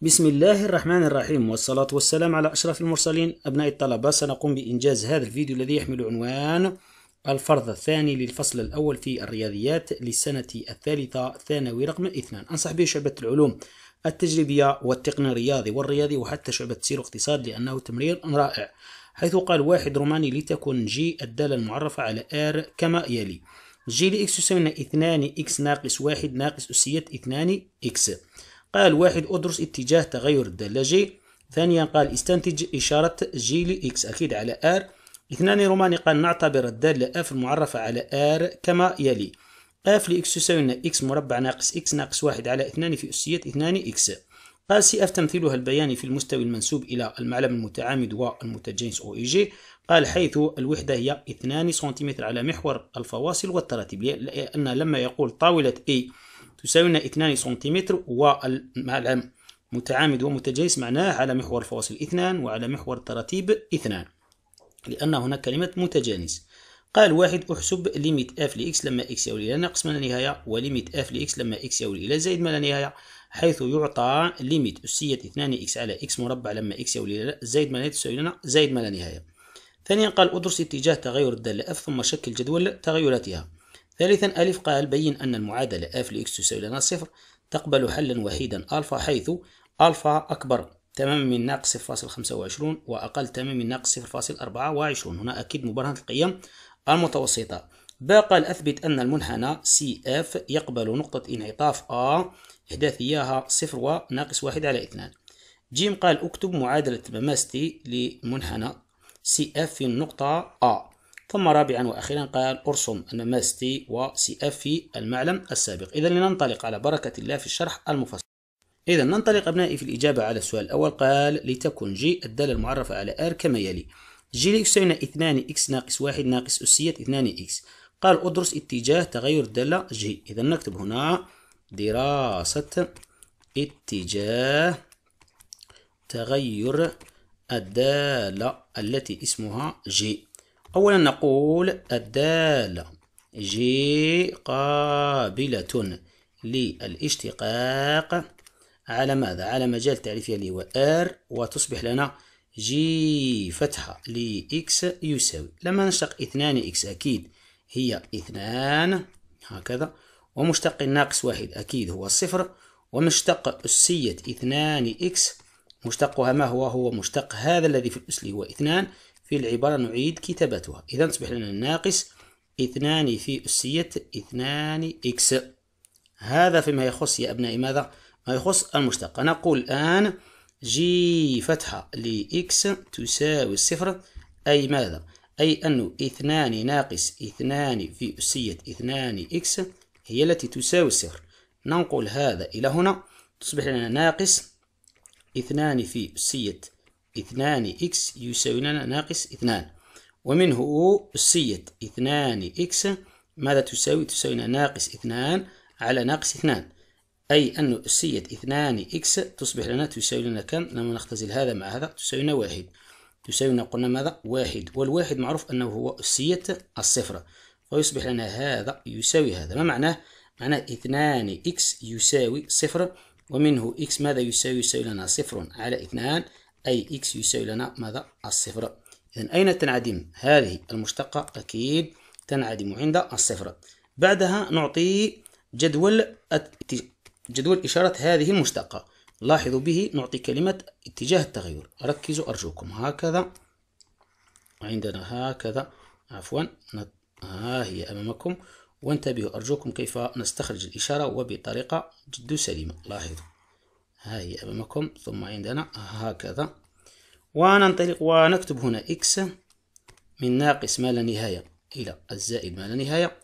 بسم الله الرحمن الرحيم والصلاة والسلام على أشرف المرسلين. أبناء الطلبة سنقوم بإنجاز هذا الفيديو الذي يحمل عنوان الفرض الثاني للفصل الأول في الرياضيات للسنة الثالثة ثانوي رقم اثنان. أنصح به شعبة العلوم التجريبية والتقني الرياضي والرياضي وحتى شعبة تسيير واقتصاد لأنه تمرير رائع حيث قال واحد روماني لتكن جي الدالة المعرفة على ار كما يلي. جي لإكس يساوي اثنان إكس ناقص واحد ناقص أسية اثنان إكس. قال واحد أدرس اتجاه تغير الدالة جي ثانيا قال استنتج إشارة جي لإكس أكيد على آر اثنان روماني قال نعتبر الدالة اف المعرفة على آر كما يلي. اف لإكس يساوي لنا إكس مربع ناقص إكس ناقص واحد على اثنان في أسية اثنان إكس قال سي اف تمثيلها البياني في المستوي المنسوب إلى المعلم المتعامد والمتجانس أو إي جي. قال حيث الوحدة هي 2 سنتيمتر على محور الفواصل والتراتيب لأن لما يقول طاولة A تساوي 2 سنتيمتر والمعلم متعامد ومتجانس معناه على محور الفواصل 2 وعلى محور التراتيب 2 لأن هناك كلمة متجانس. قال واحد احسب limite اف لاكس لما إكس يولي إلى ناقص ما لا نهاية و limite اف لاكس لما إكس يولي إلى زائد ما لا نهاية حيث يعطى limite أسية 2 إكس على إكس مربع لما إكس يولي إلى زائد ما لا تساوي لنا زائد ما لا نهاية. ثانيا قال ادرس اتجاه تغير الدالة اف ثم شكل جدول تغيراتها. ثالثا ألف قال بين أن المعادلة أف لإكس تساوي لنا صفر تقبل حلا وحيدا ألفا حيث ألفا أكبر. تماما من ناقص 0.25 وأقل تماما من ناقص 0.24 هنا أكيد مبرهنة القيم المتوسطة. با قال أثبت أن المنحنى إف يقبل نقطة انعطاف A إحداثياها صفر وناقص واحد على اثنان. جيم قال اكتب معادلة مماس تي لمنحنى إف في النقطة A ثم رابعا وأخيرا قال أرسم المماس تي وسي أف في المعلم السابق. اذا لننطلق على بركة الله في الشرح المفصل. اذا ننطلق أبنائي في الإجابة على السؤال الأول. قال لتكن جي الدالة المعرفة على ار كما يلي. جي يساوي 2 إكس ناقص 1 ناقص أسية 2 إكس قال أدرس اتجاه تغير الدالة جي اذا نكتب هنا دراسة اتجاه تغير الدالة التي اسمها جي أولا نقول الدالة. جي قابلة للاشتقاق. على ماذا؟ على مجال تعريفها اللي هو R وتصبح لنا جي فتحة لإكس يساوي. لما نشتق اثنان إكس أكيد هي اثنان هكذا. ومشتق الناقص واحد أكيد هو صفر. ومشتق أسية اثنان إكس مشتقها ما هو؟ هو مشتق هذا الذي في الأس هو اثنان. في العبارة نعيد كتابتها. إذا تصبح لنا الناقص اثنان في أسية اثنان إكس. هذا فيما يخص يا أبنائي ماذا؟ ما يخص المشتق نقول الآن جي فتحة لإكس تساوي الصفر. أي ماذا؟ أي أنه اثنان ناقص اثنان في أسية اثنان إكس هي التي تساوي الصفر. ننقل هذا إلى هنا. تصبح لنا ناقص اثنان في أسية اثنان إكس يساوي لنا ناقص اثنان ومنه أسية اثنان إكس ماذا تساوي؟ تساوي لنا ناقص اثنان على ناقص اثنان أي أن أسية اثنان إكس تصبح لنا تساوي لنا كم؟ لما نختزل هذا مع هذا تساوي لنا واحد تساوي لنا قلنا ماذا؟ واحد والواحد معروف أنه هو أسية الصفر فيصبح لنا هذا يساوي هذا ما معناه؟ معناه اثنان إكس يساوي صفر ومنه إكس ماذا يساوي؟ يساوي لنا صفر على اثنان أي إكس يساوي لنا ماذا؟ الصفر. إذا أين تنعدم؟ هذه المشتقة؟ أكيد تنعدم عند الصفر. بعدها نعطي جدول جدول إشارة هذه المشتقة. لاحظوا به نعطي كلمة اتجاه التغير. ركزوا أرجوكم. هكذا. عندنا هكذا. عفوا. ها هي أمامكم. وانتبهوا أرجوكم كيف نستخرج الإشارة وبطريقة جد سليمة. لاحظوا. ها هي أمامكم ثم عندنا هكذا. وننطلق ونكتب هنا إكس من ناقص ما لا نهاية إلى الزائد ما لا نهاية.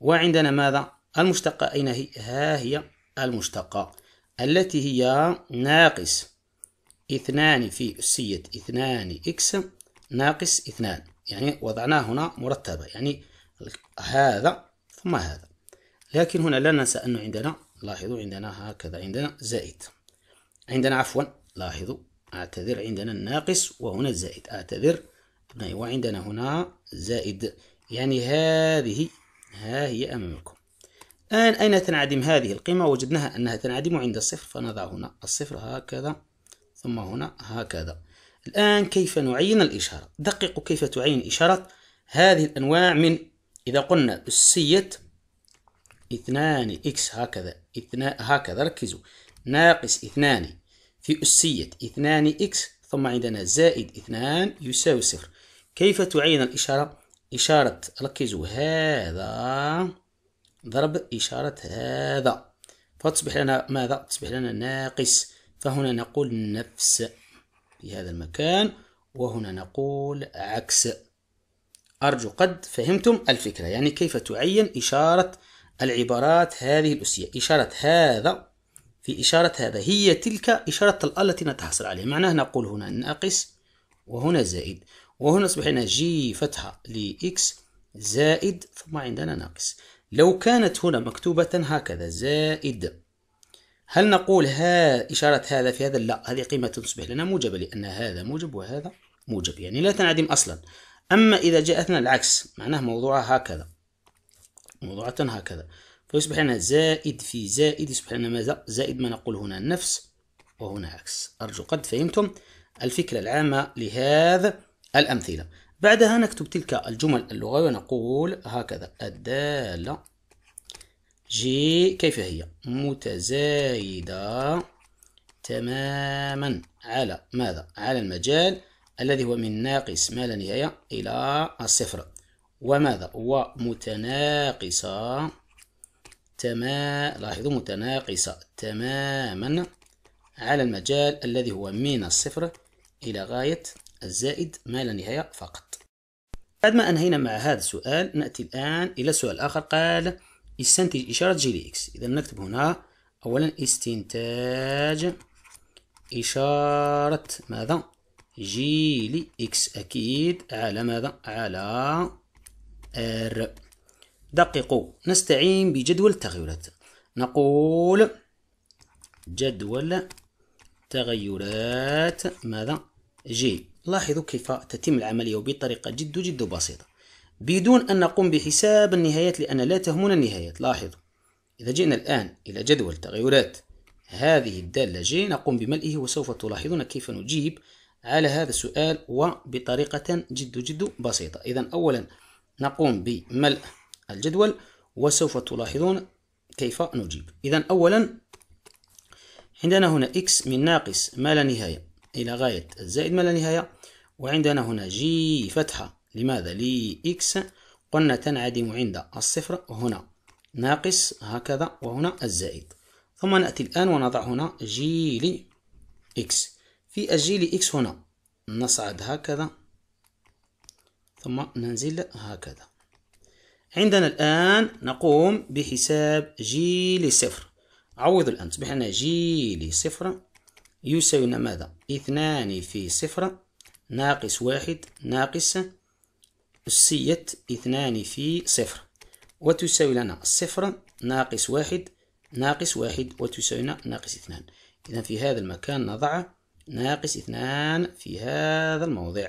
وعندنا ماذا؟ المشتقة. أين هي؟ ها هي المشتقة التي هي ناقص اثنان في أسية اثنان إكس ناقص اثنان. يعني وضعناه هنا مرتبة. يعني هذا ثم هذا. لكن هنا لا ننسى أنه عندنا لاحظوا عندنا هكذا عندنا زائد. عندنا عفوا لاحظوا أعتذر عندنا الناقص وهنا الزائد أعتذر وعندنا هنا زائد. يعني هذه ها هي أمامكم. الآن أين تنعدم هذه القيمة؟ وجدناها أنها تنعدم عند الصفر فنضع هنا الصفر هكذا ثم هنا هكذا. الآن كيف نعين الإشارة؟ دققوا كيف تعين إشارة هذه الأنواع من إذا قلنا أسية اثنان إكس هكذا اثنان هكذا ركزوا. ناقص اثنان في أسية اثنان إكس ثم عندنا زائد اثنان يساوي صفر. كيف تعين الإشارة؟ إشارة ركزوا هذا ضرب إشارة هذا. فتصبح لنا ماذا؟ تصبح لنا ناقص. فهنا نقول نفس في هذا المكان وهنا نقول عكس. أرجو قد فهمتم الفكرة. يعني كيف تعين إشارة العبارات هذه الأسية؟ إشارة هذا في إشارة هذا. هي تلك إشارة الأ التي نتحصل عليها. معناه نقول هنا ناقص وهنا زائد. وهنا أصبح لنا جي فتحة لإكس زائد ثم عندنا ناقص. لو كانت هنا مكتوبة هكذا زائد. هل نقول ها إشارة هذا في هذا؟ لا هذه قيمة تصبح لنا موجبة لأن هذا موجب وهذا موجب. يعني لا تنعدم أصلا. أما إذا جاءتنا العكس معناه موضوعها هكذا. موضوعة هكذا. فيصبح لنا زائد في زائد يصبح لنا ماذا؟ زائد ما نقول هنا نفس وهنا عكس. أرجو قد فهمتم الفكرة العامة لهذا الأمثلة. بعدها نكتب تلك الجمل اللغوية ونقول هكذا الدالة جي كيف هي؟ متزايدة تماما. على ماذا؟ على المجال الذي هو من ناقص ما لا نهاية إلى الصفر. وماذا؟ ومتناقصة تمام لاحظوا متناقصة. تماما على المجال الذي هو من الصفر إلى غاية الزائد ما لا نهاية فقط. بعد ما أنهينا مع هذا السؤال نأتي الآن إلى سؤال آخر. قال استنتج إشارة جي لإكس إذا نكتب هنا أولا استنتاج إشارة ماذا؟ جي لإكس أكيد على ماذا؟ على R. دققوا. نستعين بجدول التغيرات. نقول جدول تغيرات ماذا؟ جي لاحظوا كيف تتم العملية بطريقة جد جد بسيطة. بدون أن نقوم بحساب النهايات لأن لا تهمنا النهايات. لاحظوا. إذا جئنا الآن إلى جدول تغيرات. هذه الدالة جي نقوم بملئه وسوف تلاحظون كيف نجيب على هذا السؤال وبطريقة جد جد بسيطة. إذا أولا نقوم بملء الجدول وسوف تلاحظون كيف نجيب. إذا أولا عندنا هنا x من ناقص ما لا نهاية إلى غاية الزائد ما لا نهاية وعندنا هنا جي فتحة. لماذا؟ لإكس قلنا تنعدم عند الصفر هنا ناقص هكذا وهنا الزائد. ثم نأتي الآن ونضع هنا جي لإكس في الجي لإكس هنا نصعد هكذا ثم ننزل هكذا. عندنا الآن نقوم بحساب جي لصفر. عوضوا الآن. تصبح لنا جي لصفر. يساوي ماذا؟ اثنان في صفر ناقص واحد ناقص أسية اثنان في صفر. وتساوي لنا صفر ناقص واحد ناقص واحد. وتساوي ناقص اثنان. إذا في هذا المكان نضع ناقص اثنان في هذا الموضع.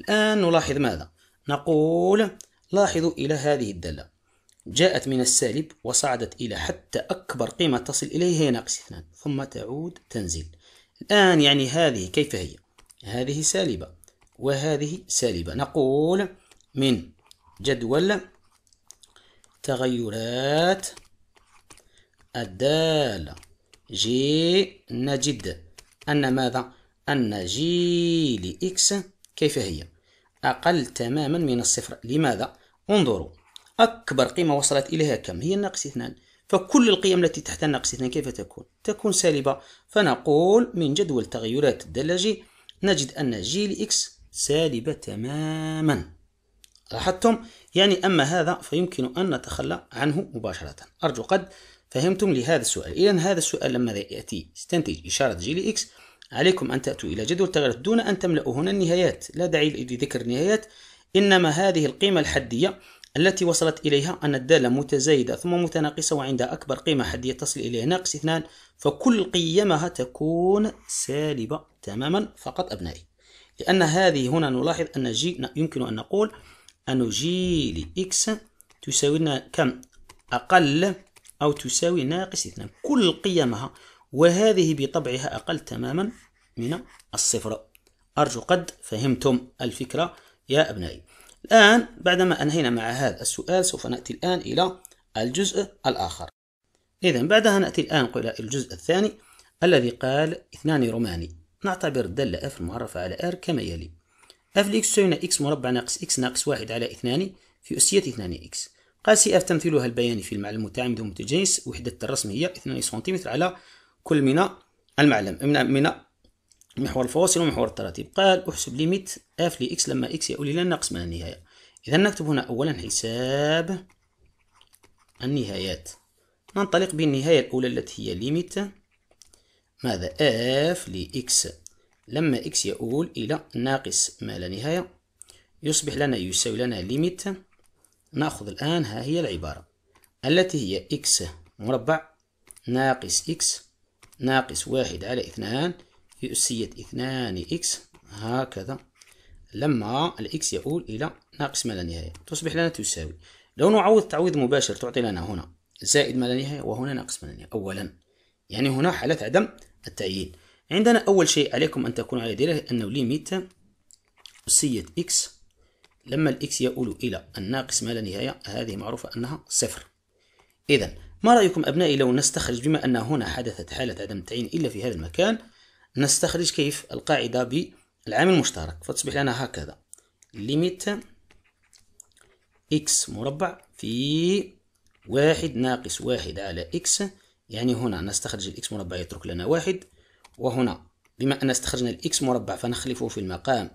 الآن نلاحظ ماذا؟ نقول لاحظوا إلى هذه الدالة جاءت من السالب وصعدت إلى حتى أكبر قيمة تصل إليه هي ناقص اثنان ثم تعود تنزل الآن يعني هذه كيف هي؟ هذه سالبة وهذه سالبة نقول من جدول تغيرات الدالة جي نجد أن ماذا؟ أن جي لإكس كيف هي؟ أقل تماما من الصفر لماذا؟ انظروا أكبر قيمة وصلت إليها كم؟ هي الناقص اثنان. فكل القيم التي تحت الناقص اثنان كيف تكون؟ تكون سالبة. فنقول من جدول تغيرات الدالة جي نجد أن جي لإكس سالبة تماما. لاحظتم؟ يعني أما هذا فيمكن أن نتخلى عنه مباشرة. أرجو قد فهمتم لهذا السؤال. إذا هذا السؤال لما يأتي استنتج إشارة جي لإكس عليكم أن تأتوا إلى جدول التغيرات دون أن تملأوا هنا النهايات. لا داعي لذكر النهايات. إنما هذه القيمة الحدية التي وصلت إليها أن الدالة متزايدة ثم متناقصة وعندها أكبر قيمة حدية تصل إليها. ناقص اثنان فكل قيمها تكون سالبة تماما فقط أبنائي. لأن هذه هنا نلاحظ أن جي يمكن أن نقول أن جي لإكس تساوي كم؟ أقل أو تساوي ناقص اثنان. كل قيمها وهذه بطبعها أقل تماما من الصفر. أرجو قد فهمتم الفكرة. يا أبنائي. الآن بعدما أنهينا مع هذا السؤال سوف نأتي الآن إلى الجزء الآخر. إذا بعدها نأتي الآن إلى الجزء الثاني الذي قال اثنان روماني. نعتبر الدالة f المعرفة على r كما يلي. F لإكس تساوي x مربع ناقص x ناقص واحد على اثنان في أسية اثنان x قال C f تمثيلها البياني في المعلم المتعامد والمتجانس وحدة الرسم هي 2 سنتيمتر على كل من المعلم من محور الفواصل ومحور التراتيب. قال أحسب limite f لإكس لما إكس يؤول إلى الناقص ما لا نهاية. اذا نكتب هنا اولا حساب النهايات. ننطلق بالنهاية الأولى التي هي limite ماذا؟ f لإكس لما إكس يؤول إلى ناقص ما لا نهاية يصبح لنا يساوي لنا limite نأخذ الآن ها هي العبارة. التي هي إكس مربع ناقص إكس ناقص واحد على اثنان في أسية اثنان إكس هكذا. لما الإكس يؤول إلى ناقص ما لا نهاية. تصبح لنا تساوي. لو نعوض تعويض مباشر تعطي لنا هنا زائد ما لا نهاية وهنا ناقص ما لا نهاية أولا. يعني هنا حالة عدم التعيين عندنا أول شيء عليكم أن تكون على دليل أنه limite أسية إكس. لما الإكس يؤول إلى الناقص ما لا نهاية هذه معروفة أنها صفر. إذا ما رأيكم أبنائي لو نستخرج بما أن هنا حدثت حالة عدم التعيين إلا في هذا المكان؟ نستخرج كيف؟ القاعدة بالعامل المشترك. فتصبح لنا هكذا. limite x مربع في واحد ناقص واحد على x. يعني هنا نستخرج الإكس مربع يترك لنا واحد. وهنا بما أن استخرجنا الإكس مربع فنخلفه في المقام.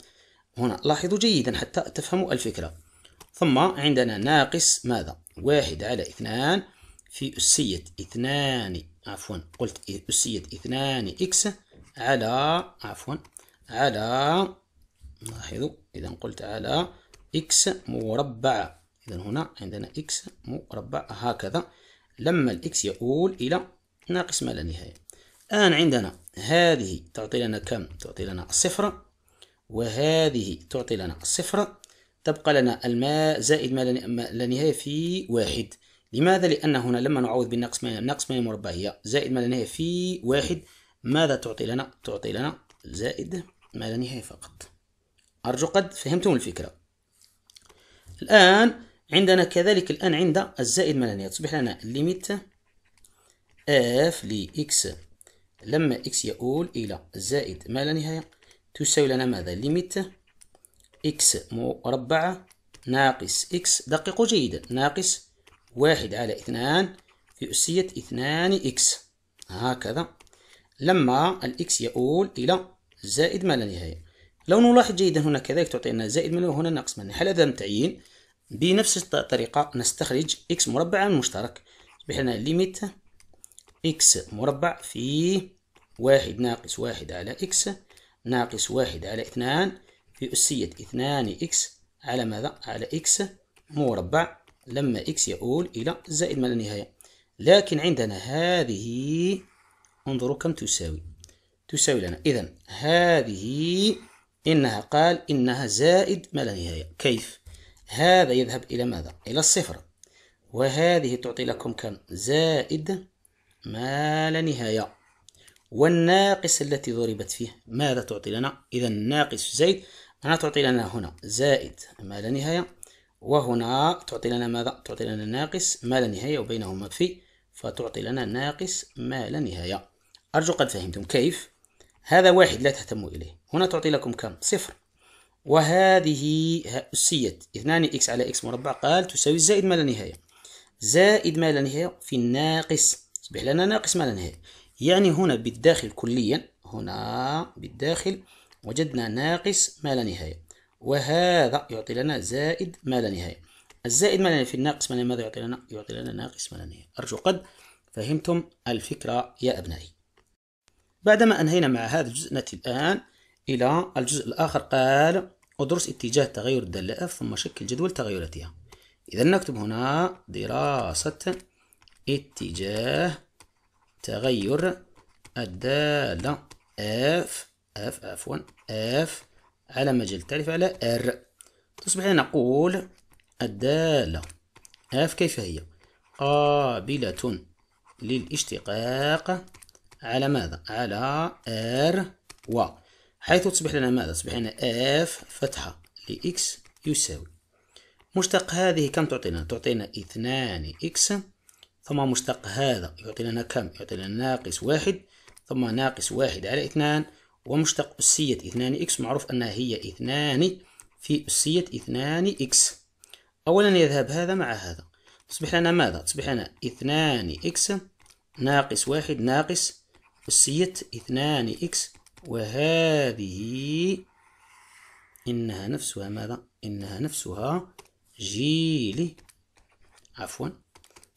هنا لاحظوا جيدا حتى تفهموا الفكرة. ثم عندنا ناقص ماذا؟ واحد على اثنان في أسية اثنان عفوا قلت أسية اثنان إكس على عفوا على لاحظوا إذا قلت على x مربع إذا هنا عندنا x مربع هكذا. لما ال x يؤول إلى ناقص ما لا نهاية. الآن عندنا هذه تعطي لنا كم؟ تعطي لنا الصفر وهذه تعطي لنا الصفر تبقى لنا الماء زائد ما لا نهاية في واحد. لماذا؟ لأن هنا لما نعوض بالناقص ما ناقص ما مربع هي زائد ما لا نهاية في واحد. ماذا تعطي لنا؟ تعطي لنا زائد ما لا نهاية فقط. أرجو قد فهمتم الفكرة. الآن عندنا كذلك الآن عند الزائد ما لا نهاية تصبح لنا limite f ل x لما x يؤول إلى زائد ما لا نهاية تساوي لنا ماذا؟ limite x مربعة ناقص x دققوا جيدا ناقص واحد على اثنان في أسية اثنان x هكذا. لما ال x يؤول إلى زائد ما لا نهاية. لو نلاحظ جيدا هنا كذلك تعطينا زائد ما وهنا ناقص ما حالة عدم تعيين بنفس الطريقة نستخرج x مربع مشترك. يصبح لنا limite x مربع في واحد ناقص واحد على x ناقص واحد على اثنان. في أسية اثنان إكس على ماذا؟ على إكس مربع. لما إكس يؤول إلى زائد ما لا نهاية. لكن عندنا هذه انظروا كم تساوي تساوي لنا إذا هذه إنها قال إنها زائد ما لا نهاية كيف؟ هذا يذهب إلى ماذا؟ إلى الصفر وهذه تعطي لكم كم؟ زائد ما لا نهاية والناقص التي ضربت فيه ماذا تعطي لنا؟ إذا الناقص زائد أنا تعطي لنا هنا زائد ما لا نهاية وهنا تعطي لنا ماذا؟ تعطي لنا ناقص ما لا نهاية وبينهما مكفي فتعطي لنا ناقص ما لا نهاية أرجو قد فهمتم. كيف؟ هذا واحد لا تهتموا إليه. هنا تعطي لكم كم؟ صفر. وهذه أسية 2 إكس على إكس مربع قال تساوي زائد ما لا نهاية. زائد ما لا نهاية في الناقص. يصبح لنا ناقص ما لا نهاية. يعني هنا بالداخل كليا هنا بالداخل وجدنا ناقص ما لا نهاية. وهذا يعطي لنا زائد ما لا نهاية. الزائد ما لا نهاية في الناقص ما لا ماذا يعطي لنا؟ يعطي لنا ناقص ما لا نهاية. أرجو قد فهمتم الفكرة يا أبنائي. بعدما أنهينا مع هذا الجزء نأتي الآن إلى الجزء الآخر. قال ادرس اتجاه تغير الدالة F ثم شكل جدول تغيراتها. إذا نكتب هنا دراسة اتجاه تغير الدالة F F عفوا F على مجال التعريف على R. تصبح نقول الدالة F كيف هي؟ قابلة للاشتقاق على ماذا؟ على R و حيث تصبح لنا ماذا؟ تصبح لنا F فتحة لإكس يساوي مشتق هذه كم تعطينا؟ تعطينا اثنان إكس ثم مشتق هذا يعطي لنا كم؟ يعطي لنا ناقص واحد ثم ناقص واحد على اثنان ومشتق أسية اثنان x معروف أنها هي اثنان في أسية اثنان x أولا يذهب هذا مع هذا تصبح لنا ماذا؟ تصبح لنا اثنان x ناقص واحد ناقص أسية اثنان x وهذه إنها نفسها ماذا؟ إنها نفسها جيلي عفوا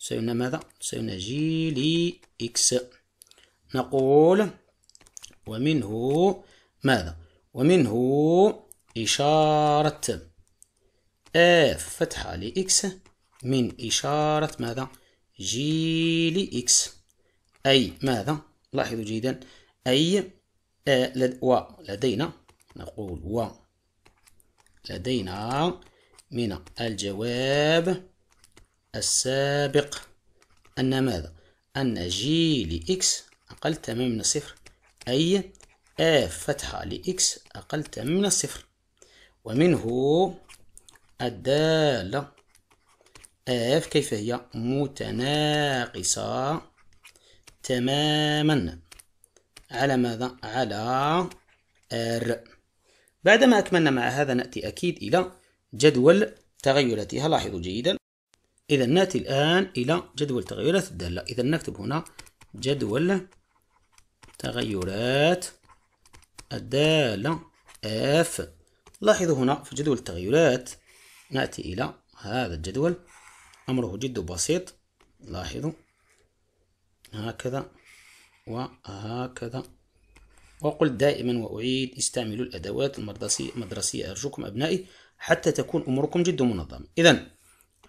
تساوي ماذا؟ تساوي g لي x نقول ومنه ماذا؟ ومنه إشارة f فتحة ل x من إشارة ماذا؟ g ل x أي ماذا؟ لاحظوا جيدا أي آه لد ولدينا نقول و لدينا من الجواب السابق أن ماذا؟ أن g ل x أقل تماما من الصفر أي f فتحة ل x أقل تماما من الصفر ومنه الدالة f كيف هي متناقصة تماما. على ماذا؟ على ر. بعدما أكملنا مع هذا نأتي أكيد إلى جدول تغيراتها. لاحظوا جيدا. إذا نأتي الآن إلى جدول تغيرات الدالة. إذا نكتب هنا جدول تغيرات الدالة F. لاحظوا هنا في جدول التغيرات نأتي إلى هذا الجدول. أمره جد بسيط. لاحظوا. هكذا وهكذا. وقل دائما وأعيد استعملوا الأدوات المدرسية أرجوكم أبنائي حتى تكون أموركم جد منظمة. إذا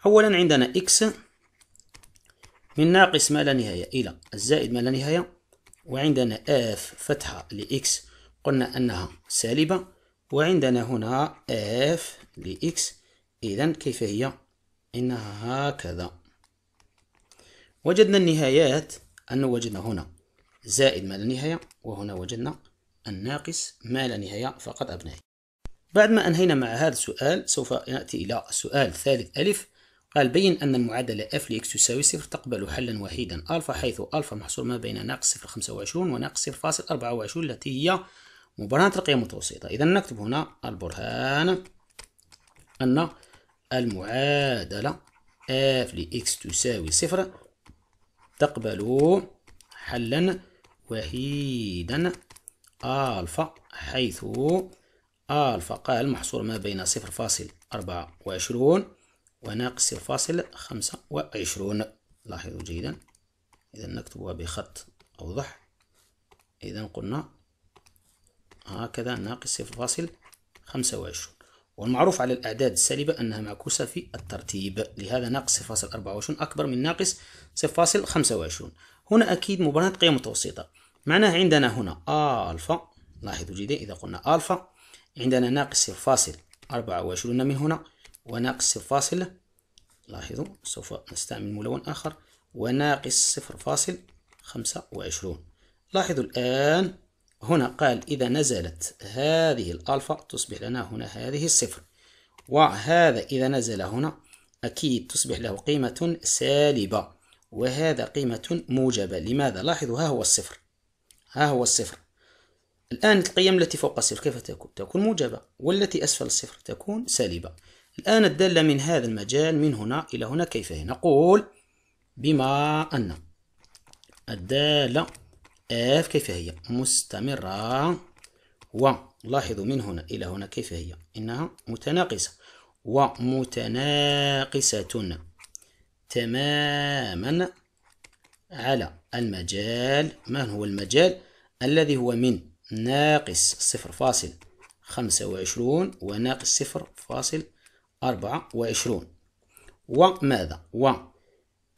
أولا عندنا إكس من ناقص ما لا نهاية إلى الزائد ما لا نهاية وعندنا آف فتحة لإكس قلنا أنها سالبة وعندنا هنا آف لإكس. إذا كيف هي؟ إنها هكذا. وجدنا النهايات أنه وجدنا هنا زائد ما لا نهاية وهنا وجدنا الناقص ما لا نهاية فقط أبنائي. بعد ما أنهينا مع هذا السؤال سوف نأتي إلى السؤال الثالث ألف. قال بين أن المعادلة f لx تساوي صفر تقبل حلا وحيدا. ألفا حيث ألفا محصور ما بين ناقص صفر خمسة وعشرون وناقص صفر فاصل أربعة وعشرون التي هي مباراة القيم المتوسطة إذا نكتب هنا البرهان أن المعادلة f لx تساوي صفر تقبل حلا وحيدا ألفا حيث ألفا قال محصور ما بين صفر فاصل أربعة وعشرون وناقص صفر فاصل خمسة وعشرون. لاحظوا جيدا. إذا نكتبها بخط أوضح. إذا قلنا هكذا ناقص صفر فاصل خمسة وعشرون. والمعروف على الأعداد السالبة أنها معكوسة في الترتيب. لهذا ناقص صفر فاصل أربعة وعشرون أكبر من ناقص صفر فاصل خمسة وعشرون هنا أكيد مباراة قيم متوسطة. معناه عندنا هنا ألفا. لاحظوا جيدا إذا قلنا ألفا عندنا ناقص صفر فاصل أربعة وعشرون من هنا وناقص صفر فاصل لاحظوا سوف نستعمل ملون آخر وناقص صفر فاصل خمسة وعشرون لاحظوا الآن هنا قال إذا نزلت هذه الألفا تصبح لنا هنا هذه الصفر. وهذا إذا نزل هنا أكيد تصبح له قيمة سالبة وهذا قيمة موجبة. لماذا؟ لاحظوا ها هو الصفر. ها هو الصفر. الآن القيم التي فوق الصفر كيف تكون؟ تكون موجبة والتي أسفل الصفر تكون سالبة. الآن الدالة من هذا المجال من هنا إلى هنا كيف هي؟ نقول بما أن الدالة F كيف هي؟ مستمرة. ولاحظوا من هنا إلى هنا كيف هي؟ إنها متناقصة. ومتناقصة تماما على المجال. ما هو المجال؟ الذي هو من ناقص صفر فاصل خمسة وعشرون وناقص صفر فاصل أربعة وعشرون. وماذا و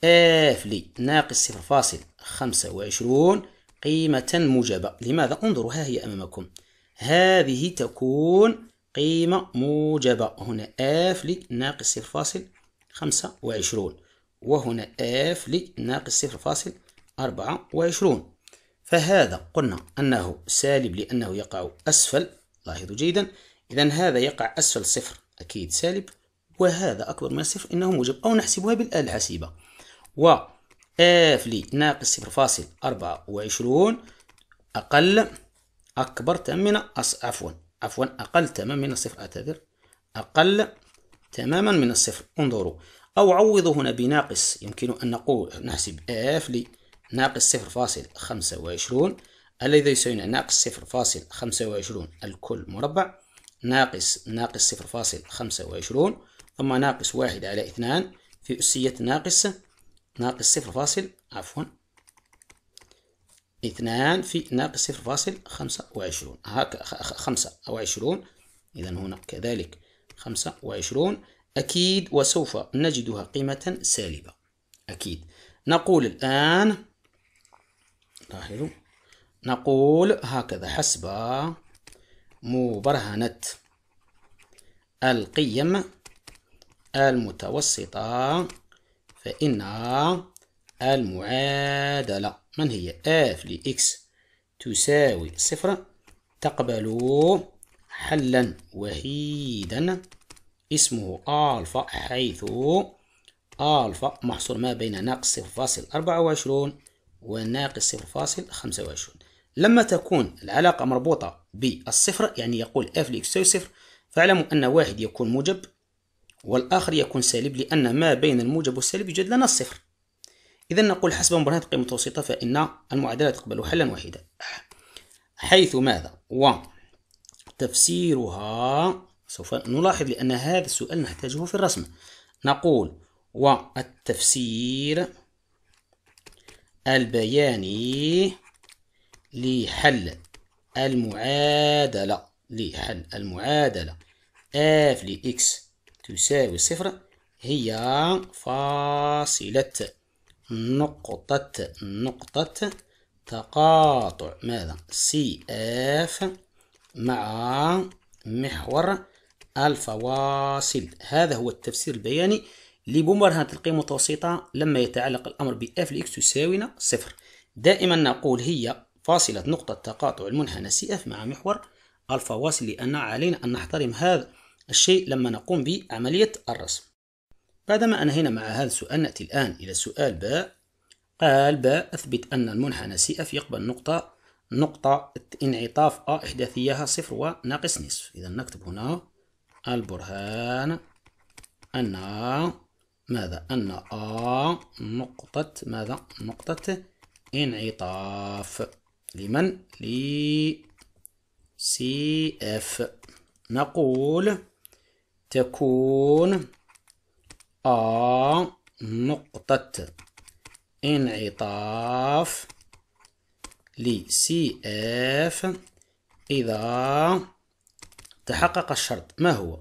إف لي ناقص صفر فاصل خمسة وعشرون قيمة موجبة. لماذا؟ انظروا ها هي أمامكم. هذه تكون قيمة موجبة. هنا آف لي ناقص صفر فاصل خمسة وعشرون. وهنا آف لي ناقص صفر فاصل أربعة وعشرون. فهذا قلنا أنه سالب لأنه يقع أسفل. لاحظوا جيدا. إذا هذا يقع أسفل صفر. أكيد سالب. وهذا أكبر من الصفر. إنه موجب. أو نحسبها بالآلة الحاسبة و f لي ناقص صفر فاصل أربعة وعشرون أقل أكبر تماما عفوا عفوا أقل تماما من الصفر أعتذر. أقل تماما من الصفر انظروا. أو عوضوا هنا بناقص يمكن أن نقول نحسب f لي ناقص صفر فاصل خمسة وعشرون الذي يساوي ناقص صفر فاصل خمسة وعشرون الكل مربع. ناقص ناقص صفر فاصل خمسة وعشرون ثم ناقص واحد على اثنان في أسية ناقص ناقص صفر فاصل عفوا. اثنان في ناقص صفر فاصل خمسة وعشرون. هكا خمسة وعشرون. إذا هنا كذلك خمسة وعشرون. أكيد وسوف نجدها قيمة سالبة. أكيد. نقول الآن لاحظوا نقول هكذا حسب مبرهنة القيم المتوسطة فإن المعادلة من هي f لإكس تساوي صفر تقبل حلا وحيدا. اسمه ألفا حيث ألفا محصور ما بين ناقص صفر فاصل أربعة وعشرون وناقص صفر فاصل خمسة وعشرون. لما تكون العلاقة مربوطة بالصفر يعني يقول f لإكس تساوي صفر فاعلموا أن واحد يكون موجب والآخر يكون سالب لأن ما بين الموجب والسالب يوجد لنا الصفر. إذا نقول حسب مبرهنة القيمة المتوسطة فإن المعادلة تقبل حلا واحدا. حيث ماذا؟ وتفسيرها سوف نلاحظ لأن هذا السؤال نحتاجه في الرسم. نقول والتفسير البياني لحل المعادلة لحل المعادلة f لإكس تساوي صفر هي فاصلة نقطة نقطة تقاطع ماذا؟ C f مع محور الفواصل هذا هو التفسير البياني لمبرهنة القيمة المتوسطة لما يتعلق الأمر ب f ل x تساوي صفر. دائما نقول هي فاصلة نقطة تقاطع المنحنى C f مع محور الفواصل لأن علينا أن نحترم هذا الشيء لما نقوم بعملية الرسم. بعدما أنهينا مع هذا السؤال نأتي الآن إلى سؤال باء قال باء أثبت أن المنحنى C f يقبل نقطة نقطة انعطاف أ إحداثيها صفر وناقص نصف. إذا نكتب هنا البرهان أن ماذا؟ أن أ نقطة ماذا؟ نقطة انعطاف. لمن؟ لي C f. نقول تكون أ نقطة. انعطاف لسي اف إذا تحقق الشرط. ما هو؟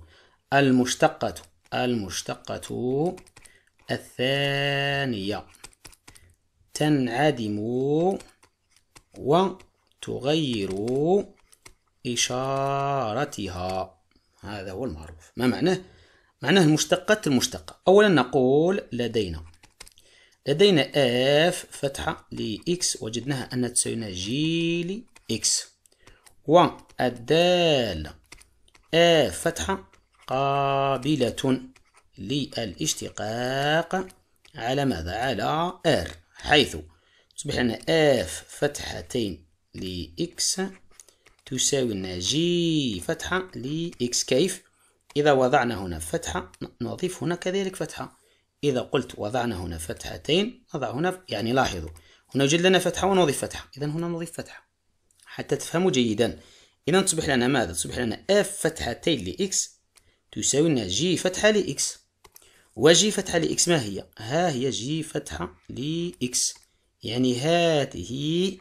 المشتقة المشتقة الثانية. تنعدم وتغير إشارتها. هذا هو المعروف. ما معناه؟ معناه المشتقات المشتقة. أولا نقول لدينا. لدينا f فتحة ل x وجدناها أنها تساوي g ل x والدالة f فتحة قابلة للاشتقاق على ماذا؟ على R حيث تصبح لنا f فتحتين ل x تساوي لنا g فتحة ل x كيف؟ إذا وضعنا هنا فتحة نضيف هنا كذلك فتحة إذا قلت وضعنا هنا فتحتين نضع هنا يعني لاحظوا هنا يوجد لنا فتحة ونضيف فتحة إذا هنا نضيف فتحة حتى تفهموا جيدا إذا تصبح لنا ماذا؟ تصبح لنا f فتحتين ل x تساوي لنا g فتحة ل x و g فتحة ل x ما هي؟ ها هي g فتحة ل x يعني هذه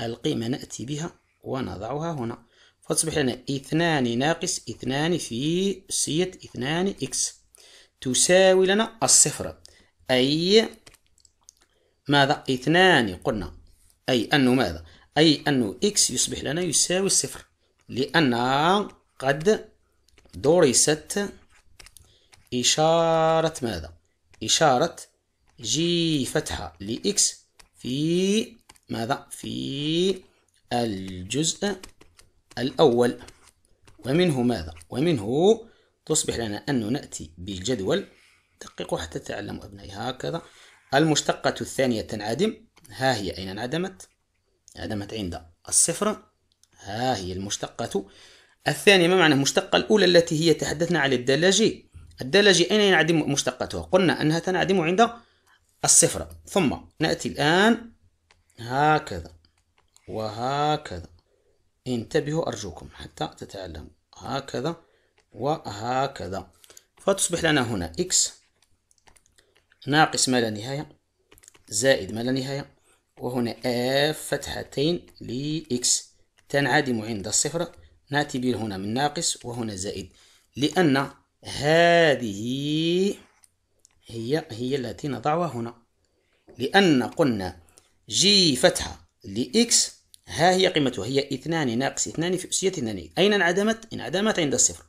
القيمة نأتي بها ونضعها هنا. فتصبح لنا اثنان ناقص اثنان في أسية اثنان إكس. تساوي لنا الصفر. أي ماذا؟ اثنان قلنا. أي أنه ماذا؟ أي أنه إكس يصبح لنا يساوي الصفر. لأن قد درست إشارة ماذا؟ إشارة جي فتحة لإكس في ماذا؟ في الجزء الأول. ومنه ماذا؟ ومنه تصبح لنا أن نأتي بالجدول. دققوا حتى تعلموا أبنائي. هكذا. المشتقة الثانية تنعدم. ها هي أين انعدمت؟ انعدمت عند الصفر. ها هي المشتقة الثانية. ما معنى المشتقة الأولى التي هي تحدثنا عن الدالة جي الدالة جي أين ينعدم مشتقتها قلنا أنها تنعدم عند الصفر. ثم نأتي الآن. هكذا. وهكذا. انتبهوا أرجوكم حتى تتعلموا. هكذا وهكذا. فتصبح لنا هنا x ناقص ما لا نهاية زائد ما لا نهاية وهنا f فتحتين ل x. تنعدم عند الصفر نأتي به هنا من ناقص وهنا زائد لأن هذه هي هي التي نضعها هنا. لأن قلنا جي فتحة لإكس ها هي قيمتها هي اثنان ناقص اثنان في أسية اثنان. أين انعدمت؟ انعدمت عند الصفر.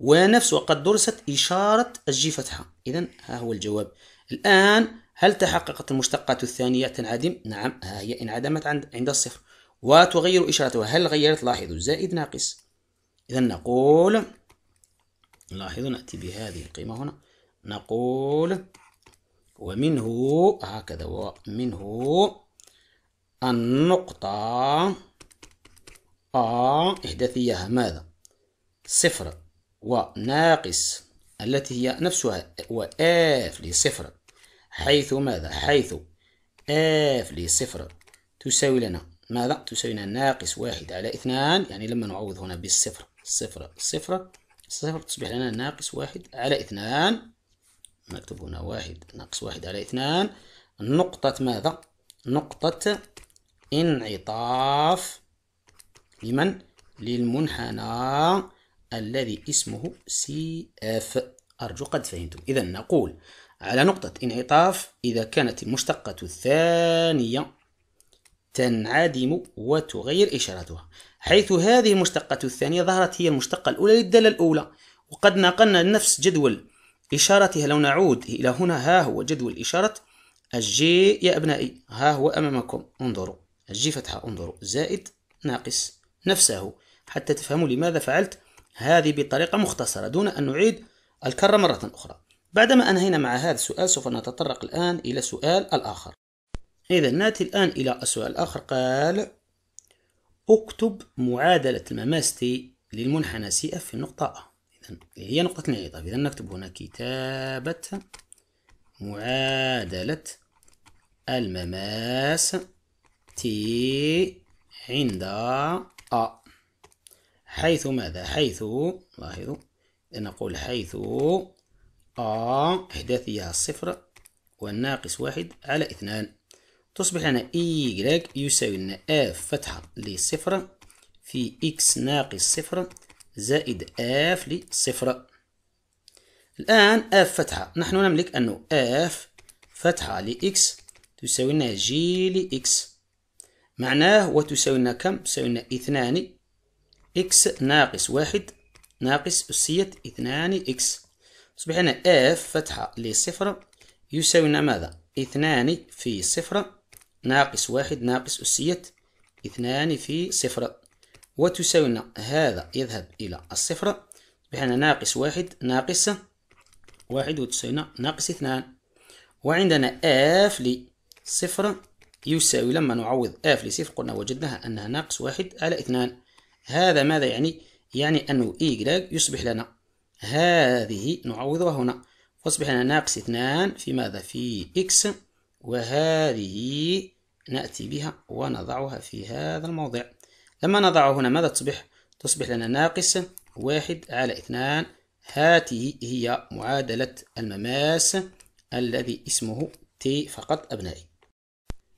ونفس وقد درست إشارة الجي فتحة. إذا ها هو الجواب. الآن هل تحققت المشتقات الثانية؟ تنعدم؟ نعم ها هي انعدمت عند عند الصفر. وتغير إشارتها. هل غيرت؟ لاحظوا زائد ناقص. إذا نقول لاحظوا نأتي بهذه القيمة هنا. نقول ومنه هكذا ومنه النقطة A إحداثيها ماذا؟ صفر وناقص التي هي نفسها وآف لصفر حيث ماذا؟ حيث آف لصفر تساوي لنا ماذا؟ تساوي لنا ناقص واحد على اثنان يعني لما نعوض هنا بالصفر صفر صفر صفر تصبح لنا ناقص واحد على اثنان نكتب هنا واحد ناقص واحد على اثنان نقطة ماذا؟ نقطة انعطاف لمن؟ للمنحنى الذي اسمه سي إف. أرجو قد فهمتم. إذا نقول على نقطة انعطاف إذا كانت المشتقة الثانية تنعدم وتغير إشارتها حيث هذه المشتقة الثانية ظهرت هي المشتقة الأولى للدالة الأولى. وقد نقلنا نفس جدول إشارتها. لو نعود إلى هنا ها هو جدول إشارة الجي. يا أبنائي ها هو أمامكم. انظروا. الجي فتحة انظروا زائد ناقص نفسه. حتى تفهموا لماذا فعلت هذه بطريقة مختصرة دون أن نعيد الكرة مرة أخرى. بعدما أنهينا مع هذا السؤال سوف نتطرق الآن إلى السؤال الآخر. إذا نأتي الآن إلى السؤال الآخر قال اكتب معادلة المماس تي للمنحنى سي إف في النقطة أ. إذا هي نقطة الانعطاف إذا نكتب هنا كتابة معادلة المماس تي عند أ. حيث ماذا؟ حيث لاحظوا نقول حيث أ. إحداثيها الصفر والناقص واحد على اثنان. تصبح لنا إي يساوي لنا اف فتحة لصفر في إكس ناقص صفر زائد آف لصفر. الآن آف فتحة. نحن نملك أنه آف فتحة لإكس تساوي لنا جي لإكس. معناه وتساوي لنا كم؟ تساوي لنا اثنان إكس ناقص واحد ناقص أسية اثنان إكس تصبح لنا اف فتحة لصفر يساوي لنا ماذا؟ اثنان في صفر ناقص واحد ناقص أسية اثنان في صفر وتساوي لنا هذا يذهب إلى الصفر بحنا ناقص واحد ناقص واحد وتساوي لنا ناقص اثنان وعندنا اف لصفر يساوي لما نعوض اف لصفر قلنا وجدناها أنها ناقص واحد على اثنان هذا ماذا يعني؟ يعني أنه إيغراك يصبح لنا هذه نعوضها هنا فتصبح لنا ناقص اثنان في ماذا؟ في إكس وهذه نأتي بها ونضعها في هذا الموضع لما نضعه هنا ماذا تصبح؟ تصبح لنا ناقص واحد على اثنان هذه هي معادلة المماس الذي اسمه تي فقط أبنائي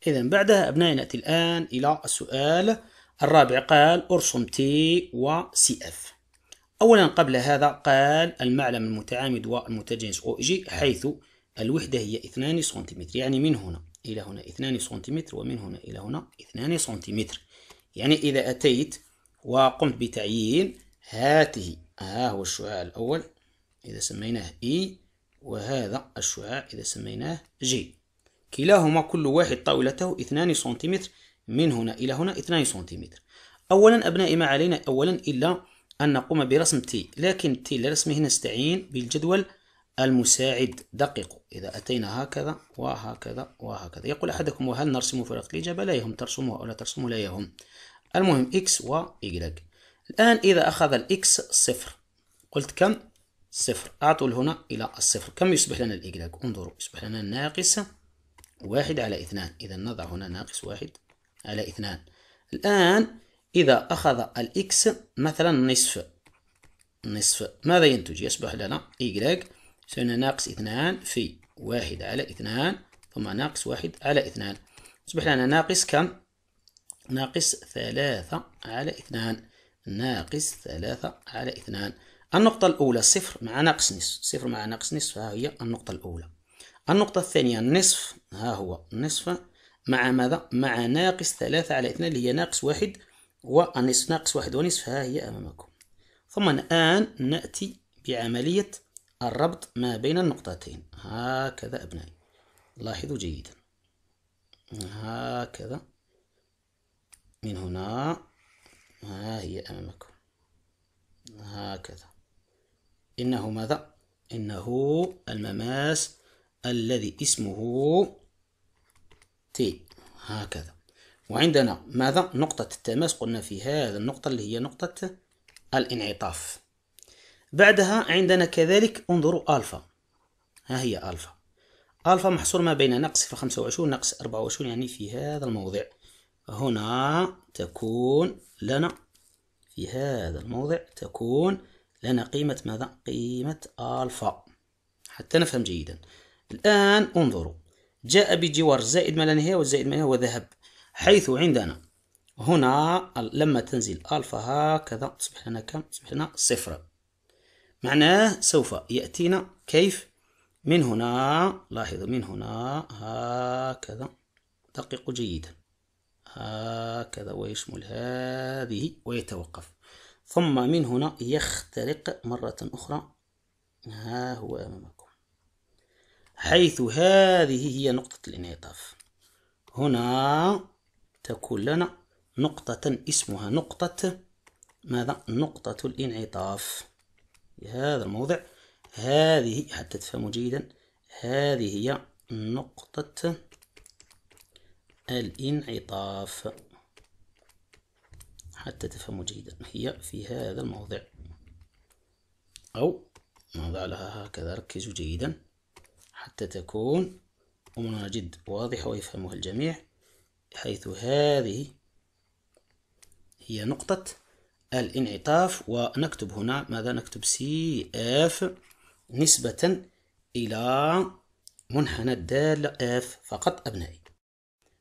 إذا بعدها أبنائي نأتي الآن إلى السؤال الرابع. قال أرسم تي وسي اف أولا قبل هذا قال المعلم المتعامد والمتجانس أو إي جي حيث الوحدة هي 2 سنتيمتر يعني من هنا إلى هنا 2 سنتيمتر ومن هنا إلى هنا 2 سنتيمتر. يعني إذا أتيت وقمت بتعيين هاته ها هو الشعاع الأول إذا سميناه إي وهذا الشعاع إذا سميناه جي. كلاهما كل واحد طولته 2 سنتيمتر من هنا إلى هنا 2 سنتيمتر. أولا أبنائي ما علينا أولا إلا أن نقوم برسم تي لكن تي لرسمه نستعين بالجدول المساعد دققوا إذا أتينا هكذا وهكذا وهكذا. يقول أحدكم وهل نرسم في ورقة الإجابة لا يهم ترسمه أو لا ترسمه لا يهم. المهم إكس و الآن إذا أخذ الإكس صفر قلت كم؟ صفر. أعطوا هنا إلى الصفر. كم يصبح لنا الإيغراك؟ انظروا يصبح لنا ناقص واحد على اثنان. إذا نضع هنا ناقص واحد على اثنان. الآن إذا أخذ الإكس مثلا نصف نصف ماذا ينتج؟ يصبح لنا إيغراك لنا ناقص اثنان في واحد على اثنان ثم ناقص واحد على اثنان. يصبح لنا ناقص كم؟ ناقص ثلاثة على اثنان. ناقص ثلاثة على اثنان. النقطة الأولى صفر مع ناقص نصف. صفر مع ناقص نصف ها هي النقطة الأولى. النقطة الثانية نصف ها هو نصف مع ماذا؟ مع ناقص ثلاثة على اثنان اللي هي ناقص واحد والنصف ناقص واحد ونصف ها هي أمامكم. ثم الآن نأتي بعملية الربط ما بين النقطتين. هكذا أبنائي. لاحظوا جيدا. هكذا. من هنا ها هي أمامكم. هكذا. إنه ماذا؟ إنه المماس الذي اسمه تي هكذا. وعندنا ماذا؟ نقطة التماس. قلنا في هذا النقطة اللي هي نقطة الانعطاف. بعدها عندنا كذلك انظروا ألفا. ها هي ألفا. ألفا محصور ما بين ناقص صفر خمسة وعشرون ناقص أربعة وعشرون يعني في هذا الموضع. هنا تكون لنا في هذا الموضع تكون لنا قيمة ماذا؟ قيمة ألفا. حتى نفهم جيدا. الآن انظروا. جاء بجوار الزائد ما لا نهاية والزائد ما نهاية وذهب حيث عندنا هنا لما تنزل ألفا هكذا تصبح لنا كم؟ تصبح لنا صفر. معناه سوف يأتينا كيف؟ من هنا لاحظوا من هنا هكذا. دققوا جيدا. هكذا ويشمل هذه ويتوقف. ثم من هنا يخترق مرة أخرى. ها هو أمامكم حيث هذه هي نقطة الانعطاف. هنا تكون لنا نقطة اسمها نقطة ماذا؟ نقطة الانعطاف. هذا الموضع هذه حتى تفهموا جيدا هذه هي نقطة الانعطاف. حتى تفهموا جيدا هي في هذا الموضع. أو نضع لها؟ هكذا ركزوا جيدا. حتى تكون أمرنا جد واضحة ويفهمها الجميع حيث هذه هي نقطة الانعطاف ونكتب هنا ماذا؟ نكتب سي اف نسبة إلى منحنى الدالة اف فقط أبنائي.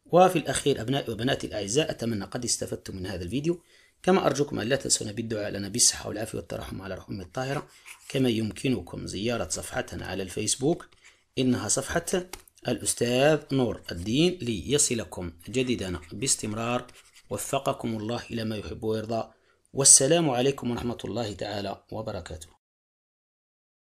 وفي الأخير أبنائي وبناتي الأعزاء أتمنى قد استفدتم من هذا الفيديو. كما أرجوكم أن لا تنسونا بالدعاء لنا بالصحة والعافية والترحم على روح الطاهرة. كما يمكنكم زيارة صفحتنا على الفيسبوك إنها صفحة الأستاذ نور الدين ليصلكم جديدنا باستمرار. وفقكم الله إلى ما يحب ويرضى. والسلام عليكم ورحمة الله تعالى وبركاته.